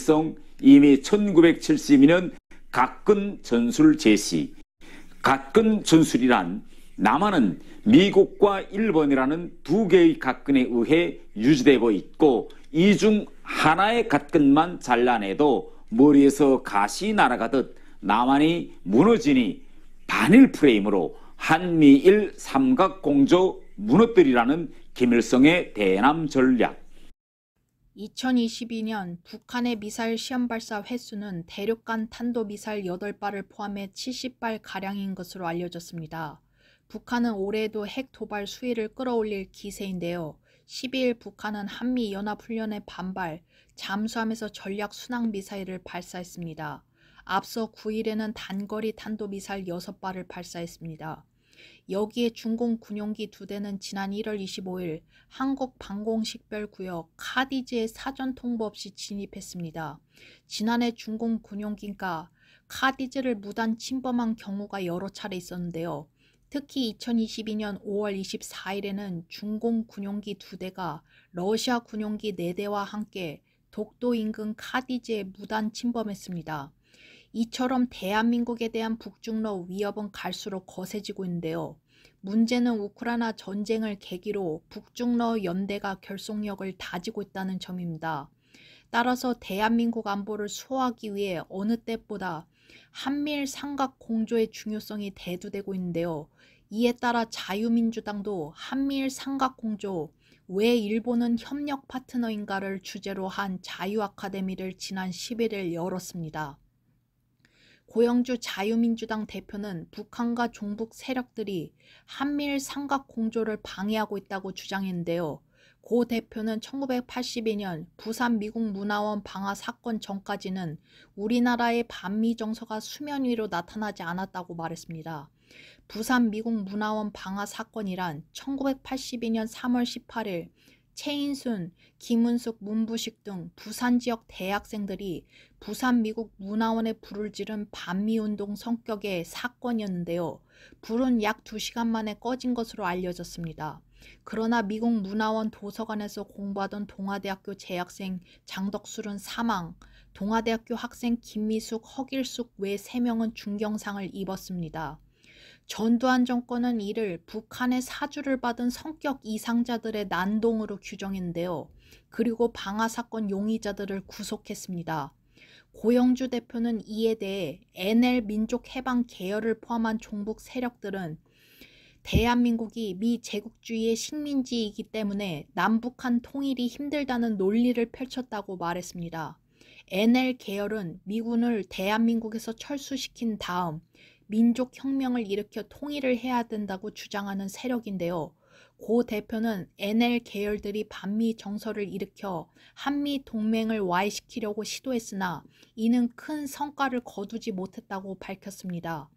김일성 이미 1972년 각근 전술 제시. 각근 전술이란 남한은 미국과 일본이라는 두 개의 각근에 의해 유지되고 있고 이 중 하나의 각근만 잘라내도 머리에서 가시 날아가듯 남한이 무너지니 반일 프레임으로 한미일 삼각공조 무너뜨리라는 김일성의 대남 전략. 2022년 북한의 미사일 시험 발사 횟수는 대륙간 탄도미사일 8발을 포함해 70발가량인 것으로 알려졌습니다. 북한은 올해에도 핵 도발 수위를 끌어올릴 기세인데요. 12일 북한은 한미연합훈련에 반발, 잠수함에서 전략 순항 미사일을 발사했습니다. 앞서 9일에는 단거리 탄도미사일 6발을 발사했습니다. 여기에 중공 군용기 두 대는 지난 1월 25일 한국 방공식별구역 카디즈에 사전 통보 없이 진입했습니다. 지난해 중공 군용기가 카디즈를 무단 침범한 경우가 여러 차례 있었는데요. 특히 2022년 5월 24일에는 중공 군용기 두 대가 러시아 군용기 4대와 함께 독도 인근 카디즈에 무단 침범했습니다. 이처럼 대한민국에 대한 북중러 위협은 갈수록 거세지고 있는데요. 문제는 우크라이나 전쟁을 계기로 북중러 연대가 결속력을 다지고 있다는 점입니다. 따라서 대한민국 안보를 수호하기 위해 어느 때보다 한미일 삼각 공조의 중요성이 대두되고 있는데요. 이에 따라 자유민주당도 한미일 삼각 공조 왜 일본은 협력 파트너인가를 주제로 한 자유 아카데미를 지난 11일 열었습니다. 고영주 자유민주당 대표는 북한과 종북 세력들이 한미일 삼각 공조를 방해하고 있다고 주장했는데요. 고 대표는 1982년 부산 미국 문화원 방화 사건 전까지는 우리나라의 반미 정서가 수면 위로 나타나지 않았다고 말했습니다. 부산 미국 문화원 방화 사건이란 1982년 3월 18일 최인순, 김은숙, 문부식 등 부산 지역 대학생들이 부산 미국 문화원에 불을 지른 반미운동 성격의 사건이었는데요. 불은 약 2시간 만에 꺼진 것으로 알려졌습니다. 그러나 미국 문화원 도서관에서 공부하던 동아대학교 재학생 장덕술은 사망, 동아대학교 학생 김미숙, 허길숙 외 3명은 중경상을 입었습니다. 전두환 정권은 이를 북한의 사주를 받은 성격 이상자들의 난동으로 규정했는데요. 그리고 방화 사건 용의자들을 구속했습니다. 고영주 대표는 이에 대해 NL 민족 해방 계열을 포함한 종북 세력들은 대한민국이 미 제국주의의 식민지이기 때문에 남북한 통일이 힘들다는 논리를 펼쳤다고 말했습니다. NL 계열은 미군을 대한민국에서 철수시킨 다음 민족혁명을 일으켜 통일을 해야 된다고 주장하는 세력인데요. 고 대표는 NL 계열들이 반미 정서를 일으켜 한미 동맹을 와해시키려고 시도했으나 이는 큰 성과를 거두지 못했다고 밝혔습니다.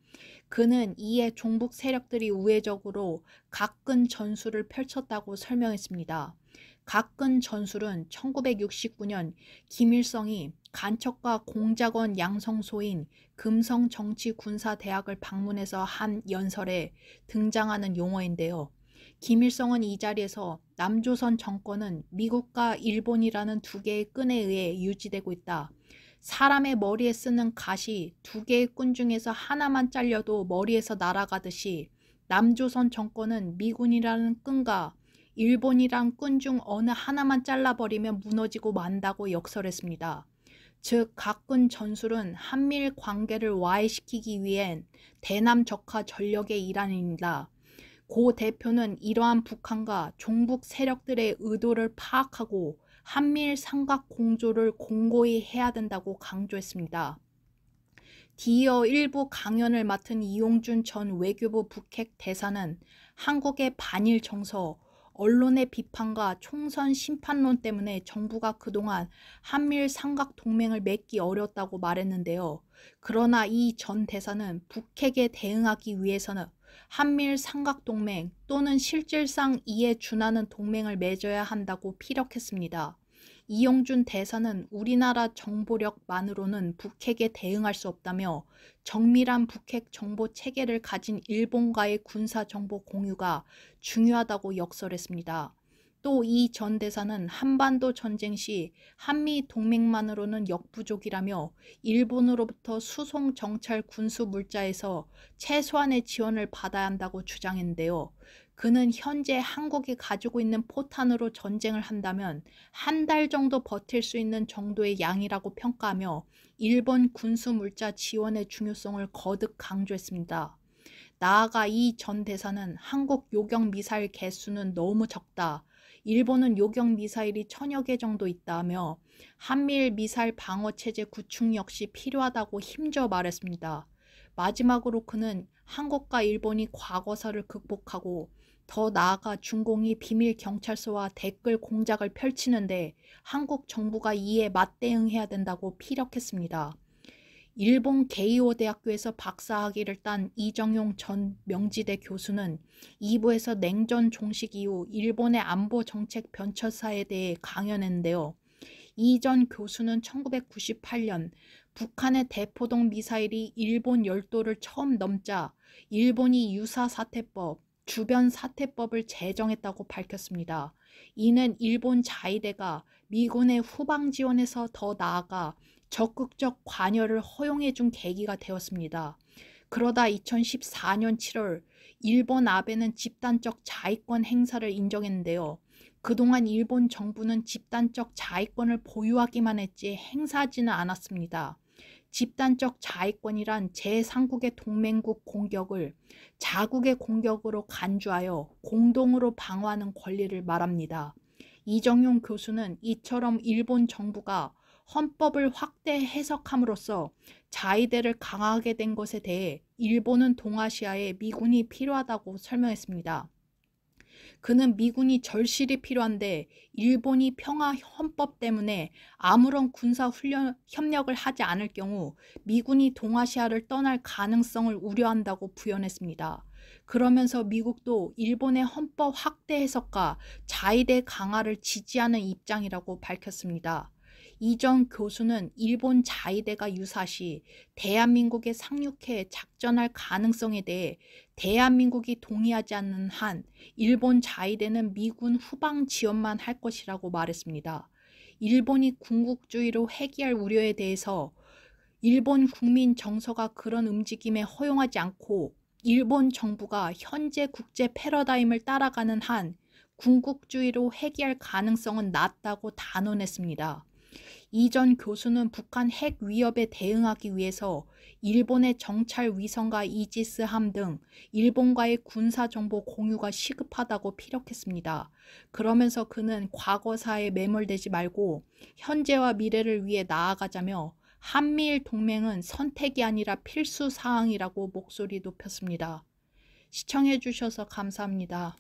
그는 이에 종북 세력들이 우회적으로 각근 전술을 펼쳤다고 설명했습니다. 각근 전술은 1969년 김일성이 간척과 공작원 양성소인 금성정치군사대학을 방문해서 한 연설에 등장하는 용어인데요. 김일성은 이 자리에서 남조선 정권은 미국과 일본이라는 두 개의 끈에 의해 유지되고 있다. 사람의 머리에 쓰는 가시 두 개의 끈 중에서 하나만 잘려도 머리에서 날아가듯이 남조선 정권은 미군이라는 끈과 일본이란 끈 중 어느 하나만 잘라버리면 무너지고 만다고 역설했습니다. 즉 각군 전술은 한미일 관계를 와해시키기 위한 대남 적화 전력의 일환입니다. 고 대표는 이러한 북한과 종북 세력들의 의도를 파악하고 한미일 삼각 공조를 공고히 해야 된다고 강조했습니다. 디어 일부 강연을 맡은 이용준 전 외교부 북핵 대사는 한국의 반일 정서, 언론의 비판과 총선 심판론 때문에 정부가 그동안 한미일 삼각 동맹을 맺기 어렵다고 말했는데요. 그러나 이 전 대사는 북핵에 대응하기 위해서는 한미일 삼각 동맹 또는 실질상 이에 준하는 동맹을 맺어야 한다고 피력했습니다. 이용준 대사는 우리나라 정보력만으로는 북핵에 대응할 수 없다며 정밀한 북핵 정보 체계를 가진 일본과의 군사 정보 공유가 중요하다고 역설했습니다. 또 이 전 대사는 한반도 전쟁 시 한미 동맹만으로는 역부족이라며 일본으로부터 수송 정찰 군수 물자에서 최소한의 지원을 받아야 한다고 주장했는데요. 그는 현재 한국이 가지고 있는 포탄으로 전쟁을 한다면 한 달 정도 버틸 수 있는 정도의 양이라고 평가하며 일본 군수 물자 지원의 중요성을 거듭 강조했습니다. 나아가 이 전 대사는 한국 요격 미사일 개수는 너무 적다. 일본은 요격 미사일이 천여 개 정도 있다며 한미일 미사일 방어 체제 구축 역시 필요하다고 힘줘 말했습니다. 마지막으로 그는 한국과 일본이 과거사를 극복하고 더 나아가 중공이 비밀 경찰서와 댓글 공작을 펼치는데 한국 정부가 이에 맞대응해야 된다고 피력했습니다. 일본 게이오 대학교에서 박사학위를 딴 이정용 전 명지대 교수는 2부에서 냉전 종식 이후 일본의 안보 정책 변처사에 대해 강연했는데요. 이 전 교수는 1998년 북한의 대포동 미사일이 일본 열도를 처음 넘자 일본이 유사사태법, 주변 사태법을 제정했다고 밝혔습니다. 이는 일본 자위대가 미군의 후방 지원에서 더 나아가 적극적 관여를 허용해 준 계기가 되었습니다. 그러다 2014년 7월 일본 아베는 집단적 자위권 행사를 인정했는데요. 그동안 일본 정부는 집단적 자위권을 보유하기만 했지 행사하지는 않았습니다. 집단적 자위권이란 제3국의 동맹국 공격을 자국의 공격으로 간주하여 공동으로 방어하는 권리를 말합니다. 이정용 교수는 이처럼 일본 정부가 헌법을 확대 해석함으로써 자위대를 강하게 된 것에 대해 일본은 동아시아에 미군이 필요하다고 설명했습니다. 그는 미군이 절실히 필요한데 일본이 평화 헌법 때문에 아무런 군사 훈련 협력을 하지 않을 경우 미군이 동아시아를 떠날 가능성을 우려한다고 부연했습니다. 그러면서 미국도 일본의 헌법 확대 해석과 자위대 강화를 지지하는 입장이라고 밝혔습니다. 이전 교수는 일본 자위대가 유사시 대한민국에 상륙해 작전할 가능성에 대해 대한민국이 동의하지 않는 한 일본 자위대는 미군 후방 지원만 할 것이라고 말했습니다. 일본이 군국주의로 회귀할 우려에 대해서 일본 국민 정서가 그런 움직임에 허용하지 않고 일본 정부가 현재 국제 패러다임을 따라가는 한 군국주의로 회귀할 가능성은 낮다고 단언했습니다. 이 전 교수는 북한 핵 위협에 대응하기 위해서 일본의 정찰 위성과 이지스함 등 일본과의 군사 정보 공유가 시급하다고 피력했습니다. 그러면서 그는 과거사에 매몰되지 말고 현재와 미래를 위해 나아가자며 한미일 동맹은 선택이 아니라 필수 사항이라고 목소리 높였습니다. 시청해 주셔서 감사합니다.